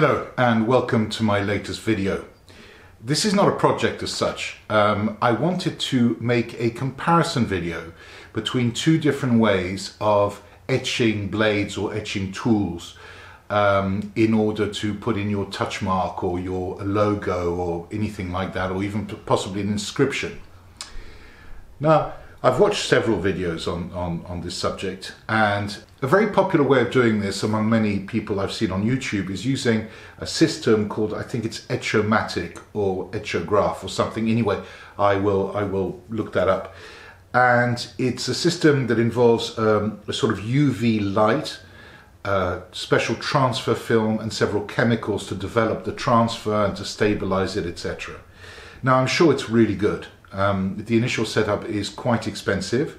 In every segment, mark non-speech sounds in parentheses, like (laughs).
Hello and welcome to my latest video. This is not a project as such. Um, I wanted to make a comparison video between two different ways of etching blades or etching tools um, in order to put in your touch mark or your logo or anything like that or even possibly an inscription. Now I've watched several videos on, on, on this subject and a very popular way of doing this among many people I've seen on YouTube is using a system called, I think it's Etch-O-Matic or Etchograph or something. Anyway, I will, I will look that up. And it's a system that involves um, a sort of UV light, uh, special transfer film and several chemicals to develop the transfer and to stabilize it, etc. Now I'm sure it's really good. Um, the initial setup is quite expensive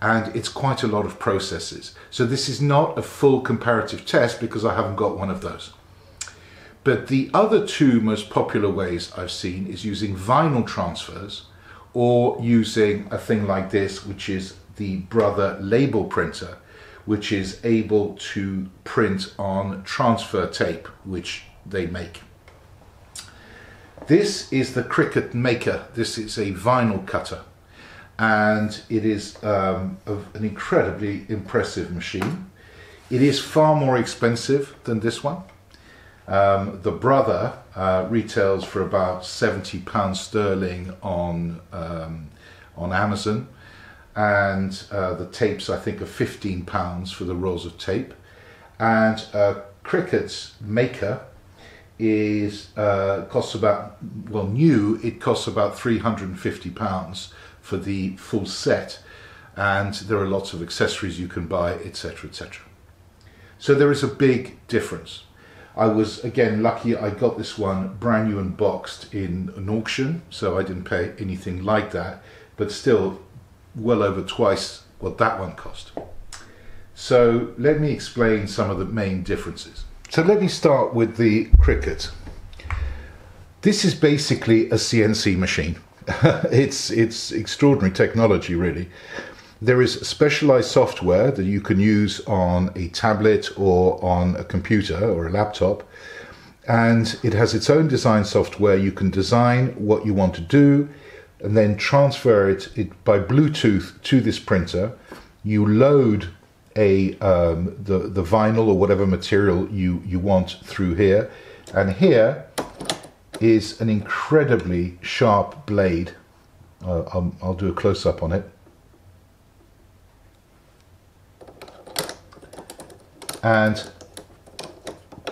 and it's quite a lot of processes. So this is not a full comparative test because I haven't got one of those. But the other two most popular ways I've seen is using vinyl transfers or using a thing like this, which is the Brother label printer, which is able to print on transfer tape, which they make. This is the Cricut Maker. This is a vinyl cutter and it is um, an incredibly impressive machine. It is far more expensive than this one. Um, the Brother uh, retails for about seventy pounds sterling on um, on Amazon, and uh, the tapes I think are fifteen pounds for the rolls of tape, and uh, Cricut's Maker is uh, costs about well new it costs about 350 pounds for the full set. And there are lots of accessories you can buy etc etc so there is a big difference. I was again lucky I got this one brand new and boxed in an auction so I didn't pay anything like that. But still well over twice what that one cost. So let me explain some of the main differences so let me start with the Cricut. This is basically a CNC machine. (laughs) it's, it's extraordinary technology, really. There is specialized software that you can use on a tablet or on a computer or a laptop. And it has its own design software. You can design what you want to do and then transfer it, it by Bluetooth to this printer. You load a um, the the vinyl or whatever material you you want through here, and here is an incredibly sharp blade. Uh, I'll, I'll do a close up on it. And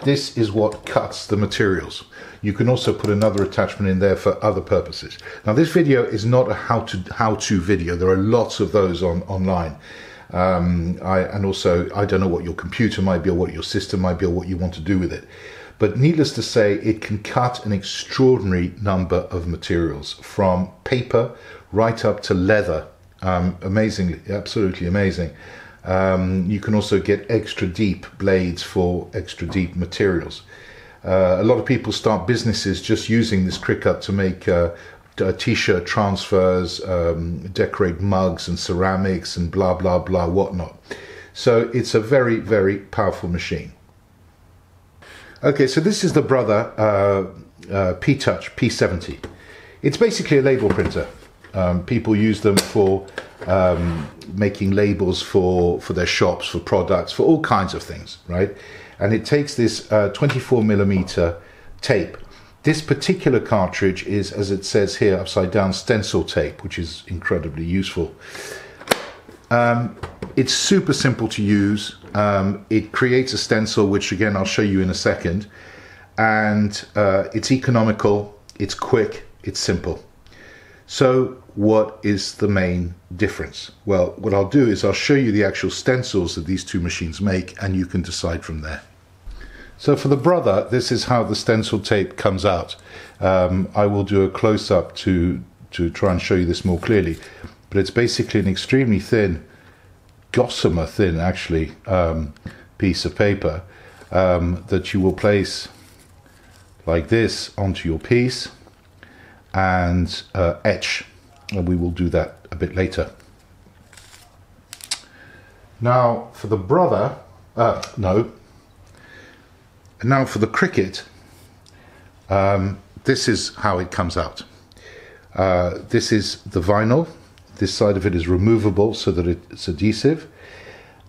this is what cuts the materials. You can also put another attachment in there for other purposes. Now this video is not a how to how to video. There are lots of those on online. Um, I, and also, I don't know what your computer might be or what your system might be or what you want to do with it. But needless to say, it can cut an extraordinary number of materials from paper right up to leather. Um, amazingly, absolutely amazing. Um, you can also get extra deep blades for extra deep materials. Uh, a lot of people start businesses just using this Cricut to make uh, t-shirt transfers, um, decorate mugs and ceramics and blah blah blah whatnot. So it's a very very powerful machine. Okay, so this is the Brother uh, uh, P-Touch P70. It's basically a label printer. Um, people use them for um, making labels for for their shops, for products, for all kinds of things, right? And it takes this uh, 24 millimeter tape this particular cartridge is, as it says here, upside down stencil tape, which is incredibly useful. Um, it's super simple to use. Um, it creates a stencil, which again I'll show you in a second. And uh, it's economical, it's quick, it's simple. So what is the main difference? Well, what I'll do is I'll show you the actual stencils that these two machines make and you can decide from there. So for the brother, this is how the stencil tape comes out. Um, I will do a close-up to, to try and show you this more clearly. But it's basically an extremely thin, gossamer thin actually, um, piece of paper um, that you will place like this onto your piece and uh, etch. And we will do that a bit later. Now for the brother, uh, no, And now for the Cricut, um, this is how it comes out. Uh, this is the vinyl. This side of it is removable so that it's adhesive.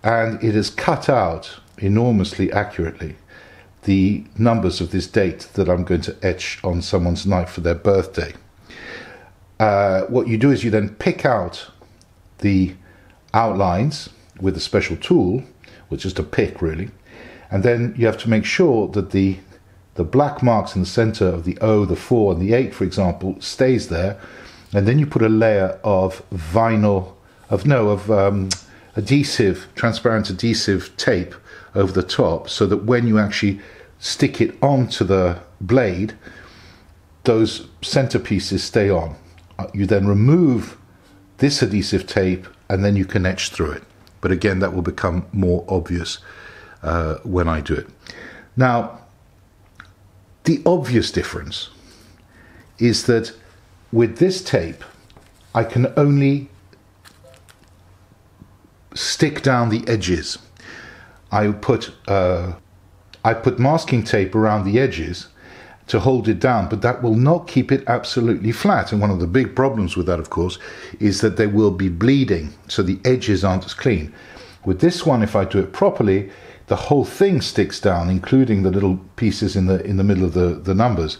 And it is cut out enormously accurately the numbers of this date that I'm going to etch on someone's knife for their birthday. Uh, what you do is you then pick out the outlines with a special tool, which is a pick really, and then you have to make sure that the the black marks in the center of the O, the 4, and the 8, for example, stays there. And then you put a layer of vinyl, of no, of um, adhesive, transparent adhesive tape over the top so that when you actually stick it onto the blade, those centerpieces stay on. Uh, you then remove this adhesive tape and then you can etch through it. But again, that will become more obvious uh, when I do it. Now, the obvious difference is that with this tape, I can only stick down the edges. I put uh, I put masking tape around the edges to hold it down, but that will not keep it absolutely flat. And one of the big problems with that, of course, is that they will be bleeding, so the edges aren't as clean. With this one, if I do it properly, the whole thing sticks down, including the little pieces in the in the middle of the, the numbers.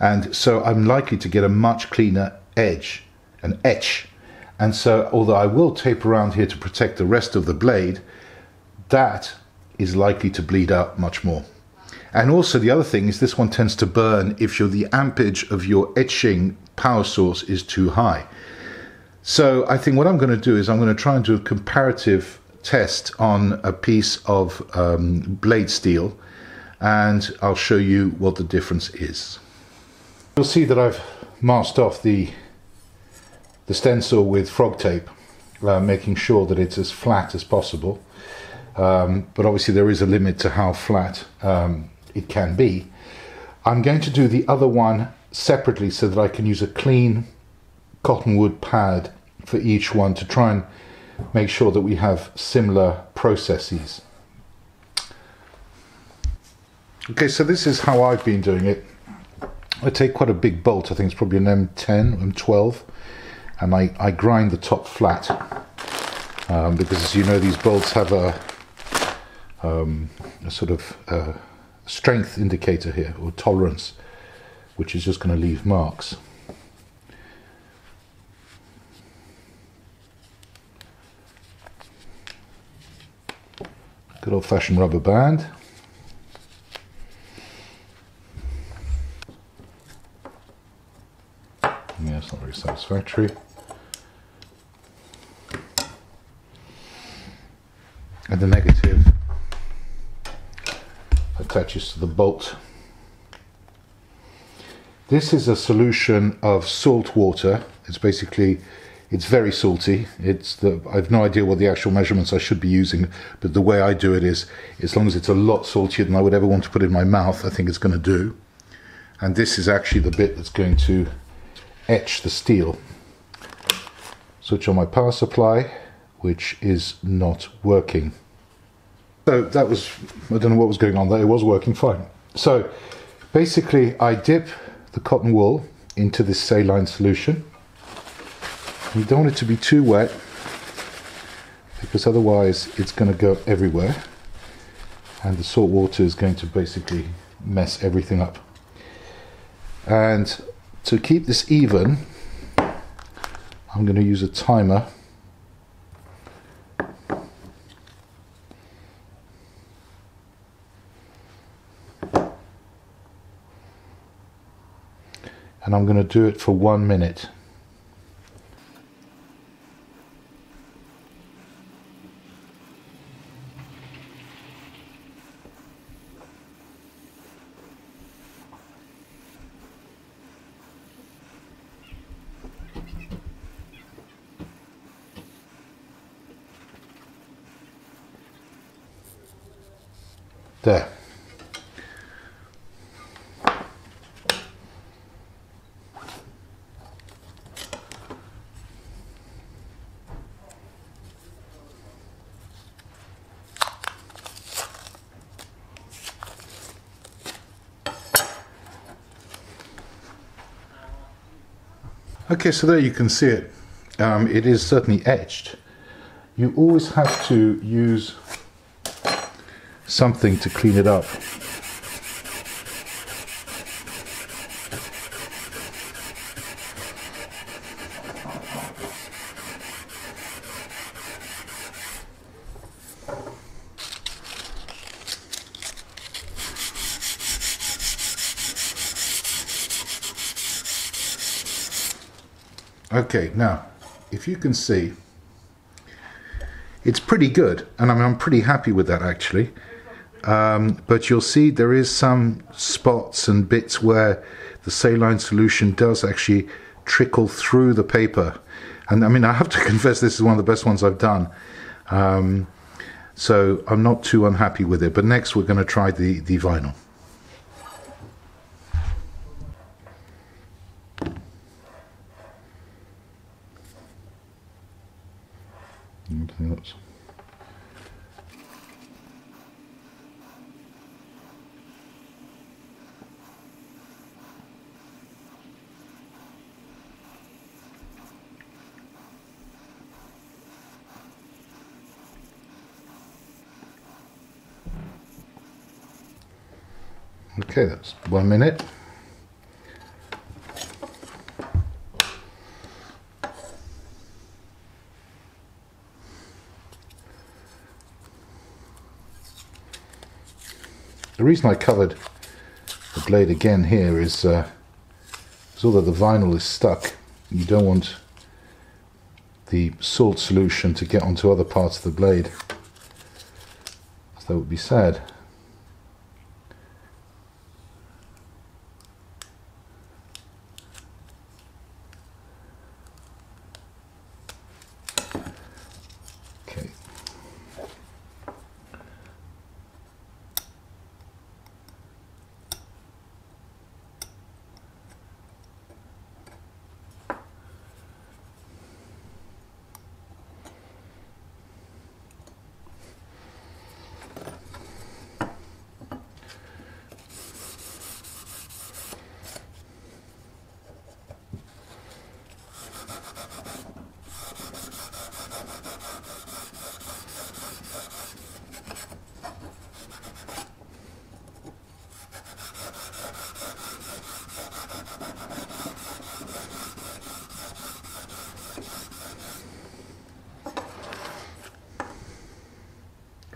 And so I'm likely to get a much cleaner edge, an etch. And so although I will tape around here to protect the rest of the blade, that is likely to bleed out much more. And also the other thing is this one tends to burn if the ampage of your etching power source is too high. So I think what I'm going to do is I'm going to try and do a comparative test on a piece of um, blade steel and I'll show you what the difference is. You'll see that I've masked off the, the stencil with frog tape, uh, making sure that it's as flat as possible. Um, but obviously there is a limit to how flat um, it can be. I'm going to do the other one separately so that I can use a clean cottonwood pad for each one to try and make sure that we have similar processes. Okay, so this is how I've been doing it. I take quite a big bolt, I think it's probably an M10, M12, and I, I grind the top flat um, because as you know these bolts have a, um, a sort of uh, strength indicator here, or tolerance, which is just going to leave marks. Good old fashioned rubber band. Yeah, it's not very satisfactory. And the negative attaches to the bolt. This is a solution of salt water. It's basically it's very salty. It's the I've no idea what the actual measurements I should be using, but the way I do it is as long as it's a lot saltier than I would ever want to put in my mouth, I think it's going to do. And this is actually the bit that's going to etch the steel. Switch on my power supply, which is not working. So that was, I don't know what was going on there, it was working fine. So basically I dip the cotton wool into this saline solution you don't want it to be too wet because otherwise it's going to go everywhere and the salt water is going to basically mess everything up. And to keep this even, I'm going to use a timer. And I'm going to do it for one minute. There. Okay, so there you can see it. Um, it is certainly etched. You always have to use something to clean it up. Okay, now, if you can see, it's pretty good, and I mean, I'm pretty happy with that actually. Um, but you'll see there is some spots and bits where the saline solution does actually trickle through the paper. And I mean, I have to (laughs) confess, this is one of the best ones I've done. Um, so I'm not too unhappy with it. But next, we're going to try the, the vinyl. Okay, that's one minute. Reason I covered the blade again here is uh, so that the vinyl is stuck. You don't want the salt solution to get onto other parts of the blade. So That would be sad.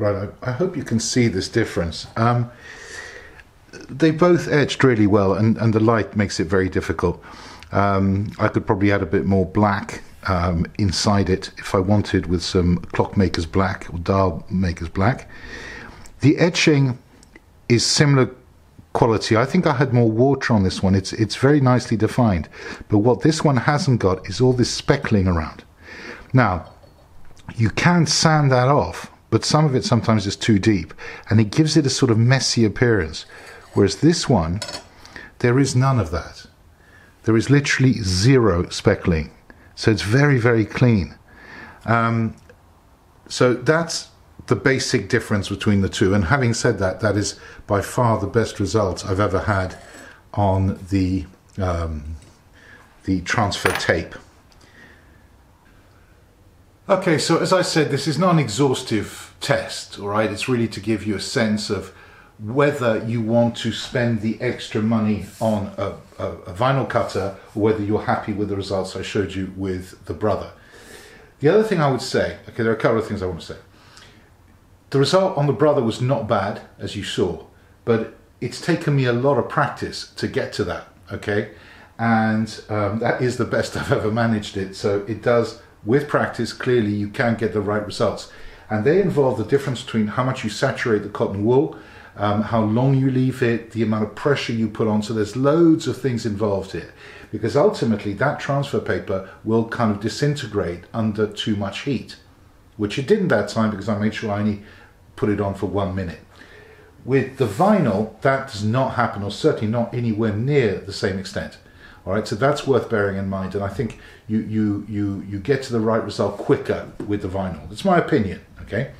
Right, I, I, hope you can see this difference. Um, they both etched really well, and, and the light makes it very difficult. Um, I could probably add a bit more black um, inside it if I wanted with some clockmaker's black or dial maker's black. The etching is similar quality. I think I had more water on this one. It's it's very nicely defined. But what this one hasn't got is all this speckling around. Now, you can sand that off but some of it sometimes is too deep and it gives it a sort of messy appearance. Whereas this one, there is none of that. There is literally zero speckling. So it's very, very clean. Um, so that's the basic difference between the two. And having said that, that is by far the best result I've ever had on the um, the transfer tape. Okay, so as I said, this is not an exhaustive test, all right? It's really to give you a sense of whether you want to spend the extra money on a, a, a, vinyl cutter or whether you're happy with the results I showed you with the brother. The other thing I would say, okay, there are a couple of things I want to say. The result on the brother was not bad, as you saw, but it's taken me a lot of practice to get to that, okay? And um, that is the best (laughs) I've ever managed it. So it does with practice, clearly you can get the right results. And they involve the difference between how much you saturate the cotton wool, um, how long you leave it, the amount of pressure you put on. So there's loads of things involved here because ultimately that transfer paper will kind of disintegrate under too much heat, which it didn't that time because I made sure I only put it on for one minute. With the vinyl, that does not happen, or certainly not anywhere near the same extent. All right, so that's worth bearing in mind, and I think you you you you get to the right result quicker with the vinyl. That's my opinion. Okay.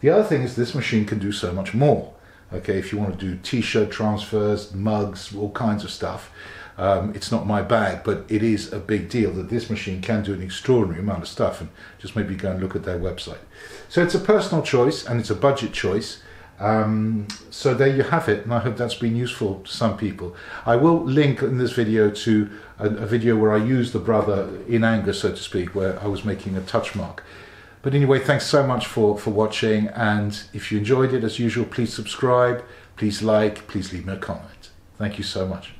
The other thing is this machine can do so much more. Okay, if you want to do T-shirt transfers, mugs, all kinds of stuff. Um, it's not my bag, but it is a big deal that this machine can do an extraordinary amount of stuff. And just maybe go and look at their website. So it's a personal choice and it's a budget choice. Um, so there you have it, and I hope that's been useful to some people. I will link in this video to a, a video where I used the brother in anger, so to speak, where I was making a touch mark. But anyway, thanks so much for, for watching, and if you enjoyed it, as usual, please subscribe, please like, please leave me a comment. Thank you so much.